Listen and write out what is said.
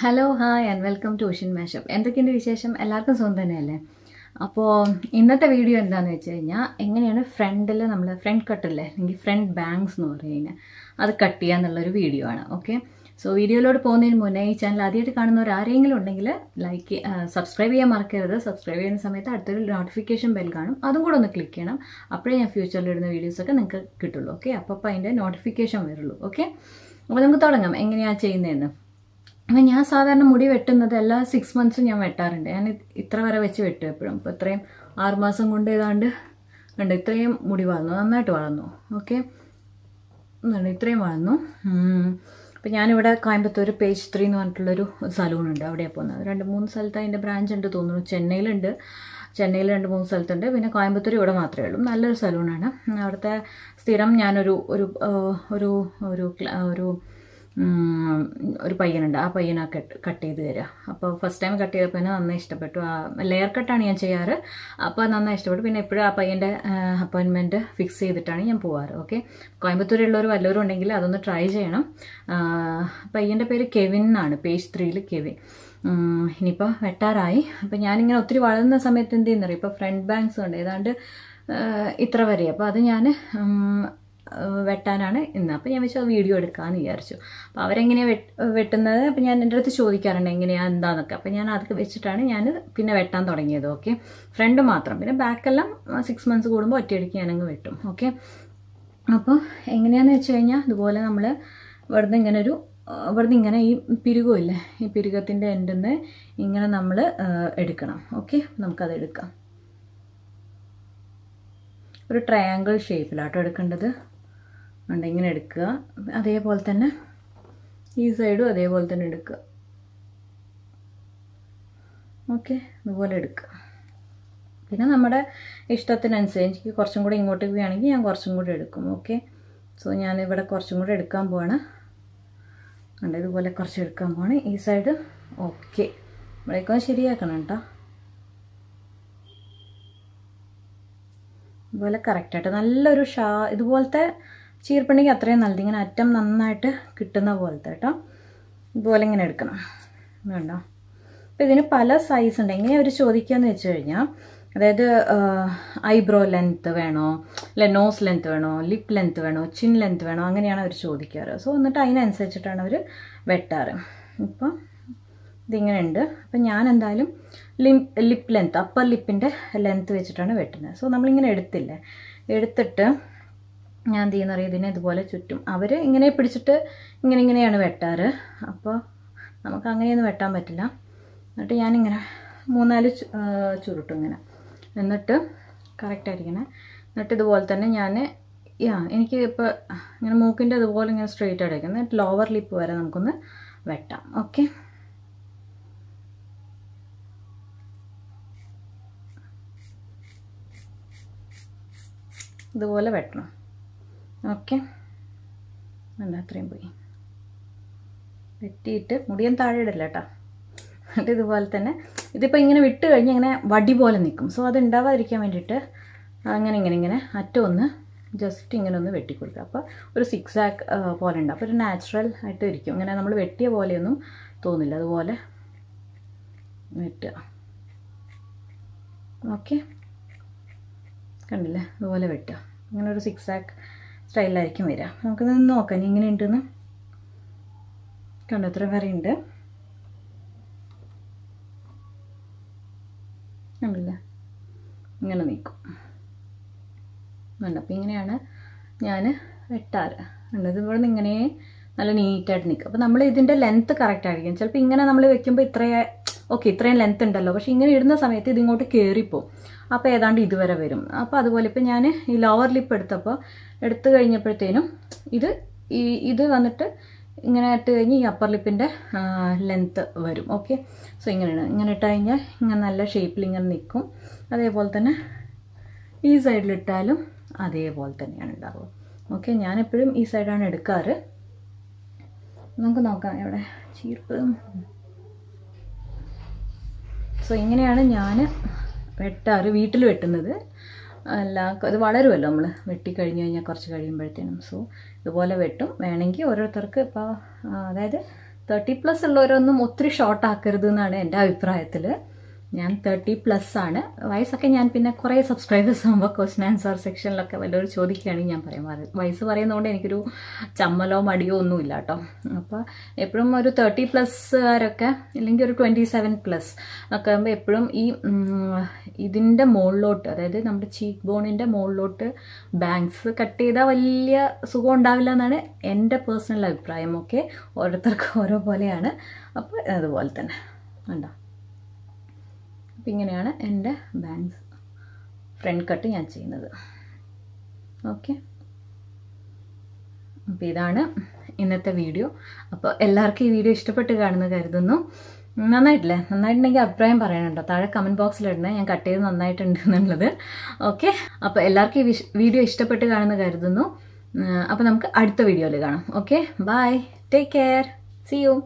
Hello hi and welcome to Ocean Mashup എന്തൊക്കെയുണ്ട് വിശേഷം? എല്ലാവർക്കും സ്വന്തം തന്നെയല്ലേ? അപ്പോൾ ഇന്നത്തെ വീഡിയോ എന്താണെന്ന് വെച്ച് കഴിഞ്ഞാൽ എങ്ങനെയാണ് ഫ്രണ്ടിൽ നമ്മൾ ഫ്രണ്ട് കട്ടല്ലേ അല്ലെങ്കിൽ ഫ്രണ്ട് ബാങ്ക്സ് എന്ന് പറഞ്ഞു കഴിഞ്ഞാൽ അത് കട്ട് ചെയ്യുക എന്നുള്ളൊരു വീഡിയോ ആണ് ഓക്കെ സോ വീഡിയോയിലോട്ട് പോകുന്നതിന് മുന്നേ ഈ ചാനൽ ആദ്യമായിട്ട് കാണുന്നവർ ആരെങ്കിലും ഉണ്ടെങ്കിൽ ലൈക്ക് സബ്സ്ക്രൈബ് ചെയ്യാൻ മറക്കരുത്. സബ്സ്ക്രൈബ് ചെയ്യുന്ന സമയത്ത് അടുത്തൊരു നോട്ടിഫിക്കേഷൻ ബെൽ കാണും. അതും കൂടെ ഒന്ന് ക്ലിക്ക് ചെയ്യണം. അപ്പോഴേ ഞാൻ ഫ്യൂച്ചറിൽ ഇടുന്ന വീഡിയോസൊക്കെ നിങ്ങൾക്ക് കിട്ടുള്ളൂ ഓക്കെ അപ്പോൾ അതിന്റെ നോട്ടിഫിക്കേഷൻ വരുള്ളൂ ഓക്കെ അപ്പോൾ നമുക്ക് തുടങ്ങാം. എങ്ങനെയാണ് ചെയ്യുന്നതെന്ന് അപ്പം ഞാൻ സാധാരണ മുടി വെട്ടുന്നത് എല്ലാ സിക്സ് മന്ത്സും ഞാൻ വെട്ടാറുണ്ട്. ഞാൻ ഇത്ര വരെ വെച്ച് വെട്ടും എപ്പോഴും. അപ്പോൾ ഇത്രയും ആറുമാസം കൊണ്ട് ഏതാണ്ട് ഉണ്ട് ഇത്രയും മുടി വളർന്നു. നന്നായിട്ട് വളർന്നു. ഓക്കെ ഇത്രയും വളർന്നു. അപ്പം ഞാനിവിടെ കോയമ്പത്തൂർ പേജ് ത്രീ എന്ന് പറഞ്ഞിട്ടുള്ളൊരു ഉണ്ട് അവിടെയാണ് പോകുന്നത്. രണ്ട് മൂന്ന് സ്ഥലത്ത് അതിന്റെ ബ്രാഞ്ച് ഉണ്ട് തോന്നുന്നു. ചെന്നൈയിലുണ്ട്. ചെന്നൈയിൽ രണ്ട് മൂന്ന് സ്ഥലത്തുണ്ട്. പിന്നെ കോയമ്പത്തൂർ ഇവിടെ മാത്രമേ ഉള്ളൂ. നല്ലൊരു സലൂണാണ്. അവിടുത്തെ സ്ഥിരം ഞാനൊരു ഒരു ഒരു ഒരു ഒരു ഒരു പയ്യനുണ്ട്. ആ പയ്യനെ കട്ട് ചെയ്ത് തരിക അപ്പോൾ ഫസ്റ്റ് ടൈം കട്ട് ചെയ്തപ്പോൾ തന്നെ നന്നായി ഇഷ്ടപ്പെട്ടു. ആ ലെയർ കട്ടാണ് ഞാൻ ചെയ്യാറ്. അപ്പോൾ നന്നായി ഇഷ്ടപ്പെട്ടു. പിന്നെ എപ്പോഴും ആ പയ്യന്റെ അപ്പോയിൻമെന്റ് ഫിക്സ് ചെയ്തിട്ടാണ് ഞാൻ പോവാറ്. ഓക്കെ കോയമ്പത്തൂരുള്ളവർ വല്ലവരും ഉണ്ടെങ്കിൽ അതൊന്ന് ട്രൈ ചെയ്യണം. പയ്യന്റെ പേര് കെവിൻ എന്നാണ്. പേജ് ത്രീയിൽ കെവിൻ. ഇനിയിപ്പോൾ വെട്ടാറായി. അപ്പോൾ ഞാനിങ്ങനെ ഒത്തിരി വളരുന്ന സമയത്ത് എന്ത് ചെയ്യുന്നറിയാം? ഇപ്പോൾ ഫ്രണ്ട് ബാങ്ക്സ് ഉണ്ട്. ഏതാണ്ട് ഇത്ര വരെ. അപ്പോൾ അത് ഞാൻ വെട്ടാനാണ് ഇന്ന്. അപ്പോൾ ഞാൻ വെച്ചാൽ വീഡിയോ എടുക്കാമെന്ന് വിചാരിച്ചു. അപ്പോൾ അവരെങ്ങനെയാണ് വെട്ടുന്നത്? അപ്പോൾ ഞാൻ എന്റെ അടുത്ത് ചോദിക്കാറുണ്ട് എങ്ങനെയാണ് എന്താണെന്നൊക്കെ അപ്പോൾ ഞാൻ അതൊക്കെ വെച്ചിട്ടാണ് ഞാൻ പിന്നെ വെട്ടാൻ തുടങ്ങിയത് ഓക്കെ ഫ്രണ്ട് മാത്രം. പിന്നെ ബാക്കെല്ലാം സിക്സ് മന്ത്സ് കൂടുമ്പോൾ ഒറ്റയടിക്ക് ഞാനങ്ങ് വെട്ടും ഓക്കെ അപ്പോൾ എങ്ങനെയാണെന്ന് വെച്ച് കഴിഞ്ഞാൽ ഇതുപോലെ നമ്മൾ ഇവിടുന്ന് ഇങ്ങനെ ഒരു ഇവിടുന്ന് ഇങ്ങനെ ഈ പിരുകമില്ലേ ഈ പിരുകത്തിന്റെ എൻഡിൽ ഇങ്ങനെ നമ്മൾ എടുക്കണം ഓക്കെ നമുക്കത് എടുക്കാം. ഒരു ട്രയാങ്കിൾ ഷേപ്പിലാട്ടോ എടുക്കേണ്ടത്. ഉണ്ട് ഇങ്ങനെ എടുക്കുക. അതേപോലെ തന്നെ ഈ സൈഡും അതേപോലെ തന്നെ എടുക്കുക. ഓക്കെ അതുപോലെ എടുക്കുക. പിന്നെ നമ്മുടെ ഇഷ്ടത്തിനനുസരിച്ച് എനിക്ക് കുറച്ചും കൂടെ ഇങ്ങോട്ട് വേണമെങ്കിൽ ഞാൻ കുറച്ചും കൂടെ എടുക്കും ഓക്കെ? സോ ഞാനിവിടെ കുറച്ചും കൂടെ എടുക്കാൻ പോവാണ്. ഉണ്ട് ഇതുപോലെ കുറച്ച് എടുക്കാൻ പോവാണ്. ഈ സൈഡ് ഓക്കെ. ഇവിടേക്കും ശരിയാക്കണം കേട്ടോ. ഇതുപോലെ കറക്റ്റായിട്ട് നല്ലൊരു ഷാ ഇതുപോലത്തെ ചീർപ്പണിക്ക് അത്രയും നല്ലത്. ഇങ്ങനെ അറ്റം നന്നായിട്ട് കിട്ടുന്ന പോലത്തെ കേട്ടോ ഇതുപോലെ ഇങ്ങനെ എടുക്കണം. വേണ്ടോ അപ്പോൾ ഇതിന് പല സൈസ് ഉണ്ട്. എങ്ങനെയാണ് അവർ ചോദിക്കുകയെന്ന് വെച്ച് കഴിഞ്ഞാൽ അതായത് ഐബ്രോ ലെങ്ത്ത് വേണോ? അല്ലെ നോസ് ലെങ്ത്ത് വേണോ? ലിപ്പ് ലെങ്ത്ത് വേണോ? ചിൻ ലെങ്ത്ത് വേണോ? അങ്ങനെയാണ് അവർ ചോദിക്കാറ്. സോ എന്നിട്ട് അതിനനുസരിച്ചിട്ടാണ് അവർ വെട്ടാറ്. ഇപ്പം ഇതിങ്ങനെ ഉണ്ട് അപ്പം ഞാൻ എന്തായാലും ലിപ് ലിപ്പ് ലെങ്ത്ത് അപ്പർ ലിപ്പിന്റെ ലെങ്ത്ത് വെച്ചിട്ടാണ് വെട്ടുന്നത്. സോ നമ്മളിങ്ങനെ എടുത്തില്ലേ? എടുത്തിട്ട് ഞാൻ എന്ത് ചെയ്യുന്ന അറിയാം? ഇതിനെ ഇതുപോലെ ചുറ്റും. അവർ ഇങ്ങനെ പിടിച്ചിട്ട് ഇങ്ങനെ ഇങ്ങനെയാണ് വെട്ടാറ്. അപ്പോൾ നമുക്ക് അങ്ങനെയൊന്നും വെട്ടാൻ പറ്റില്ല. എന്നിട്ട് ഞാനിങ്ങനെ മൂന്നാൽ ചുരുട്ടും ഇങ്ങനെ. എന്നിട്ട് കറക്റ്റായിരിക്കണേ എന്നിട്ട് ഇതുപോലെ തന്നെ ഞാൻ യാ എനിക്ക് ഇപ്പോൾ ഇങ്ങനെ മൂക്കിന്റെ അതുപോലെ ഇങ്ങനെ സ്ട്രെയിറ്റ് അടയ്ക്കും എന്നിട്ട് ലോവർ ലിപ്പ് വരെ നമുക്കൊന്ന് വെട്ടാം. ഓക്കെ ഇതുപോലെ വെട്ടണം. ഓക്കെ. അല്ല അത്രയും പോയി. വെട്ടിയിട്ട് മുടിയൻ താഴെ ഇടില്ല കേട്ടോ എന്നിട്ട് ഇതുപോലെ തന്നെ ഇതിപ്പോൾ ഇങ്ങനെ വിട്ട് കഴിഞ്ഞ് ഇങ്ങനെ വടി പോലെ നിൽക്കും സോ അത് ഉണ്ടാവാതിരിക്കാൻ വേണ്ടിയിട്ട് അങ്ങനെ ഇങ്ങനെ ഇങ്ങനെ അറ്റം ഒന്ന് ജസ്റ്റ് ഇങ്ങനെ ഒന്ന് വെട്ടിക്കൊടുക്കുക അപ്പോൾ ഒരു സിക്സ് ആക്ക് പോലെ ഉണ്ട് അപ്പോൾ ഒരു നാച്ചുറൽ ആയിട്ട് ഇരിക്കും. ഇങ്ങനെ നമ്മൾ വെട്ടിയ പോലെയൊന്നും തോന്നില്ല. അതുപോലെ വെട്ടുക. ഓക്കെ. കണ്ടില്ലേ? അതുപോലെ വെട്ടുക. അങ്ങനെ ഒരു സിക്സ് ആക്ക് സ്റ്റൈലായിരിക്കും വരിക. നമുക്കിത് നോക്കാം. ഇനി ഇങ്ങനെ ഉണ്ടെന്ന്. കണ്ടോ എത്ര വരെ ഉണ്ട്. കണ്ടില്ല? ഇങ്ങനെ നീക്കും. ഉണ്ട് അപ്പോൾ ഇങ്ങനെയാണ് ഞാൻ വെട്ടാറ്. ഉണ്ട് ഇവിടെ നിന്ന് ഇങ്ങനെ നല്ല നീറ്റായിട്ട് നിൽക്കും. അപ്പോൾ നമ്മൾ ഇതിന്റെ ലെങ്ത്ത് കറക്റ്റ് ആയിരിക്കും. ചിലപ്പോൾ ഇങ്ങനെ നമ്മൾ വെക്കുമ്പോൾ ഇത്രയും ഓക്കെ ഇത്രയും ലെങ്ത് ഉണ്ടല്ലോ. പക്ഷേ ഇങ്ങനെ ഇടുന്ന സമയത്ത് ഇതിങ്ങോട്ട് കയറിപ്പോവും അപ്പോൾ ഏതാണ്ട് ഇതുവരെ വരും. അപ്പോൾ അതുപോലെ ഇപ്പോൾ ഞാൻ ഈ ലോവർ ലിപ്പ് എടുത്തപ്പോൾ എടുത്തു കഴിഞ്ഞപ്പോഴത്തേനും ഇത് ഈ ഇത് വന്നിട്ട് ഇങ്ങനെ ഇട്ട് കഴിഞ്ഞ് ഈ അപ്പർ ലിപ്പിന്റെ ലെങ്ത്ത് വരും. ഓക്കെ സോ ഇങ്ങനെയാണ്. ഇങ്ങനെ ഇട്ട് കഴിഞ്ഞാൽ ഇങ്ങനെ നല്ല ഷേപ്പിൽ ഇങ്ങനെ നിൽക്കും അതേപോലെ തന്നെ ഈ സൈഡിലിട്ടാലും അതേപോലെ തന്നെയാണ് ഉണ്ടാവുക ഓക്കെ ഞാനെപ്പോഴും ഈ സൈഡാണ് എടുക്കാറ്. നമുക്ക് നോക്കാം. എവിടെ? ചീർപ്പ്. സോ ഇങ്ങനെയാണ് ഞാൻ വെട്ടാറ് വീട്ടിൽ വെട്ടുന്നത്. അല്ല അത് വളരുമല്ലോ നമ്മൾ വെട്ടിക്കഴിഞ്ഞ് കഴിഞ്ഞാൽ കുറച്ച് കഴിയുമ്പോഴത്തേനും. സോ ഇതുപോലെ വെട്ടും. വേണമെങ്കിൽ ഓരോരുത്തർക്ക് ഇപ്പോൾ അതായത് തേർട്ടി പ്ലസ് ഉള്ളവരൊന്നും ഒത്തിരി ഷോർട്ട് ആക്കരുത് എന്നാണ് എന്റെ അഭിപ്രായത്തിൽ ഞാൻ തേർട്ടി പ്ലസ് ആണ്. വയസ്സൊക്കെ ഞാൻ പിന്നെ കുറേ സബ്സ്ക്രൈബേഴ്സ് ആകുമ്പോൾ ക്വസ്റ്റൻ ആൻസർ സെക്ഷനിലൊക്കെ വല്ലവരും ചോദിക്കുകയാണെങ്കിൽ ഞാൻ പറയാം. വയ- വയസ്സ് പറയുന്നതുകൊണ്ട് എനിക്കൊരു ചമ്മലോ മടിയോ ഒന്നുമില്ല കേട്ടോ. അപ്പോൾ എപ്പോഴും ഒരു തേർട്ടി പ്ലസ്സുകാരൊക്കെ അല്ലെങ്കിൽ ഒരു ട്വന്റി സെവൻ പ്ലസ് ഒക്കെ ആകുമ്പോൾ എപ്പോഴും ഈ ഇതിന്റെ മുകളിലോട്ട് അതായത് നമ്മുടെ ചീക്ക് ബോണിന്റെ മുകളിലോട്ട് ബാങ്ക്സ് കട്ട് ചെയ്താൽ വലിയ സുഖം ഉണ്ടാവില്ല എന്നാണ് എന്റെ പേഴ്സണൽ അഭിപ്രായം. ഓക്കെ ഓരോരുത്തർക്കും ഓരോ പോലെയാണ്. അപ്പോൾ അതുപോലെ തന്നെ. ഉണ്ടോ അപ്പം ഇങ്ങനെയാണ് എന്റെ ബാങ്ക്സ് ഫ്രണ്ട് കട്ട് ഞാൻ ചെയ്യുന്നത്. ഓക്കെ. അപ്പോൾ ഇതാണ് ഇന്നത്തെ വീഡിയോ. അപ്പോൾ എല്ലാവർക്കും ഈ വീഡിയോ ഇഷ്ടപ്പെട്ട് കാണുന്ന കരുതുന്നു. നന്നായിട്ടില്ലേ? നന്നായിട്ടുണ്ടെങ്കിൽ അഭിപ്രായം പറയണുണ്ടോ താഴെ കമന്റ് ബോക്സിലിടണേ ഞാൻ കട്ട് ചെയ്ത് നന്നായിട്ടുണ്ട് എന്നുള്ളത്. ഓക്കെ. അപ്പോൾ എല്ലാവർക്കും ഈ വീഡിയോ ഇഷ്ടപ്പെട്ട് കാണുന്ന കരുതുന്നു. അപ്പോൾ നമുക്ക് അടുത്ത വീഡിയോയിൽ കാണാം. Okay. Bye take care see you